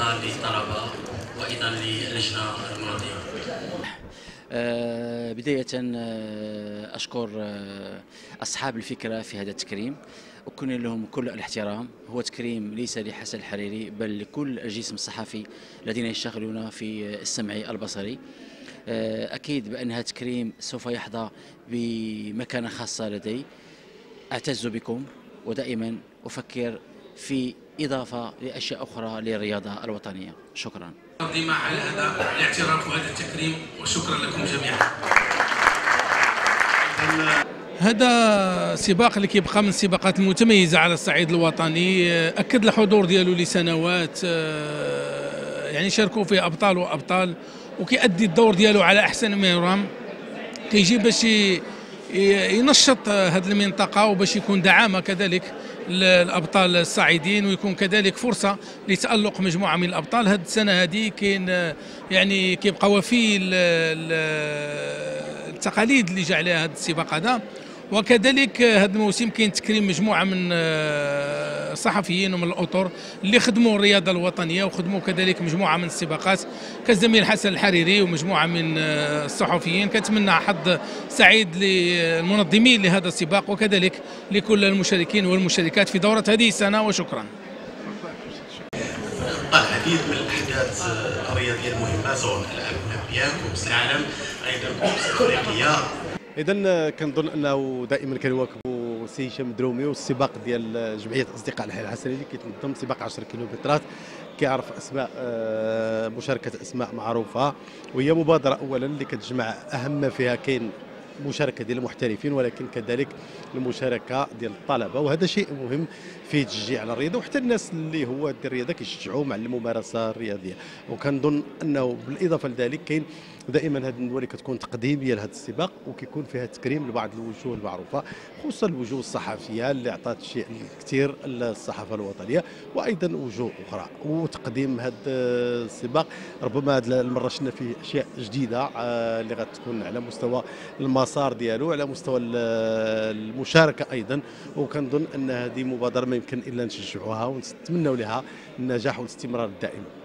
للطلبه وأيضا للجنة الماضية. آه، بداية آه، أشكر آه، أصحاب الفكرة في هذا التكريم. أكن لهم كل الاحترام. هو تكريم ليس لحسن الحريري بل لكل الجسم الصحفي الذين يشتغلون في السمعي البصري. أكيد بأن هذا التكريم سوف يحظى بمكانة خاصة لدي. أعتز بكم ودائما أفكر في إضافة لأشياء أخرى للرياضة الوطنية. شكرا. تقديم على هذا الاعتراف وهذا التكريم وشكرا لكم جميعا. هذا سباق اللي كيبقى من السباقات المتميزة على الصعيد الوطني أكد الحضور ديالو لسنوات يعني شاركوا فيه أبطال وأبطال وكيأدي الدور ديالو على أحسن ما يرام كيجي باش ينشط هذه المنطقة وباش يكون دعامة كذلك. الابطال الصاعدين ويكون كذلك فرصة لتألق مجموعة من الأبطال. هذه السنة هذه كاين يعني كيبقى وفي التقاليد اللي جا عليها هذا السباق هذا. وكذلك هذا الموسم كاين تكريم مجموعة من الصحفيين ومن الأطر اللي خدموا الرياضة الوطنية وخدموا كذلك مجموعة من السباقات. كالزميل حسن الحريري ومجموعة من الصحفيين. كنتمنى حظ سعيد للمنظمين لهذا السباق وكذلك لكل المشاركين والمشاركات في دورة هذه السنة وشكرا. العديد من الأحداث الرياضية المهمة سواء الالعاب الاولمبياد كؤوس العالم أيضا كؤوس افريقيا اذا كنظن أنه دائما كنواكبوا السي هشام درومي والسباق ديال جمعية أصدقاء الحي الحسني اللي كيتنظم سباق 10 كيلومترات. كيعرف أسماء آه، مشاركة أسماء معروفة وهي مبادرة اولا اللي كتجمع أهم ما فيها كاين المشاركه ديال المحترفين ولكن كذلك المشاركة ديال الطلبة. وهذا شيء مهم في تشجيع على الرياضة وحتى الناس اللي هو ديال الرياضة كيشجعوا مع الممارسة الرياضية. وكنظن أنه بالإضافة لذلك كاين دائما هذه الندوه كتكون تقديمية لهذا السباق وكيكون فيها تكريم لبعض الوجوه المعروفة خصوصا الوجوه الصحفية اللي عطات شيء كثير للصحافة الوطنية وأيضا وجوه أخرى وتقديم هذا السباق. ربما هذه المرة شفنا فيه أشياء جديدة آه، اللي غتكون على مستوى المسار ديالو على مستوى المشاركة أيضا. وكنظن أن هذه مبادرة ما يمكن إلا نشجعوها ونتمنوا لها النجاح والاستمرار الدائم.